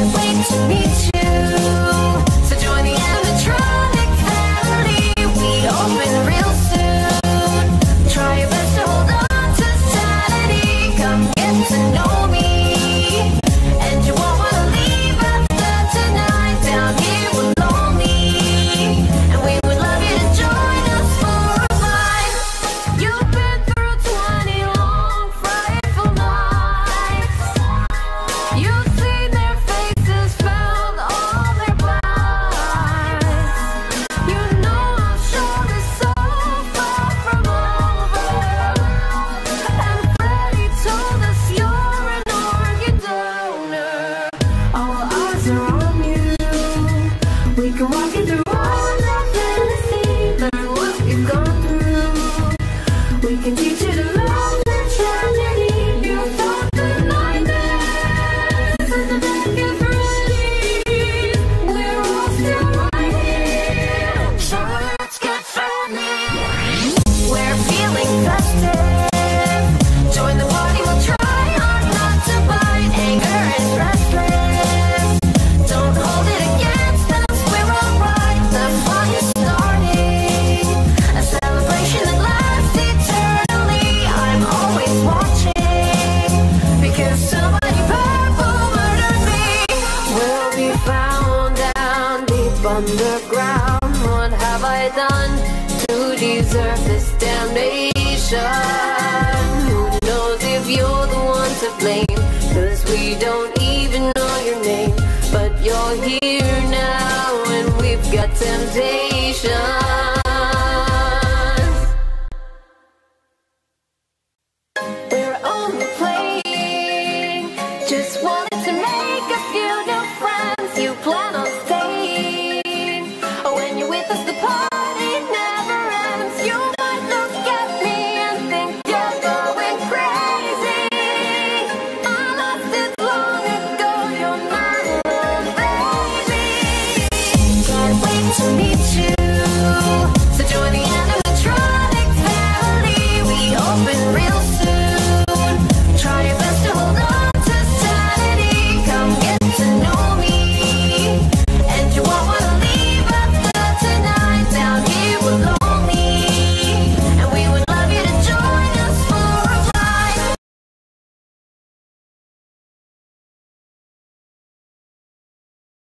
can't wait to meet you. on the ground. What have I done?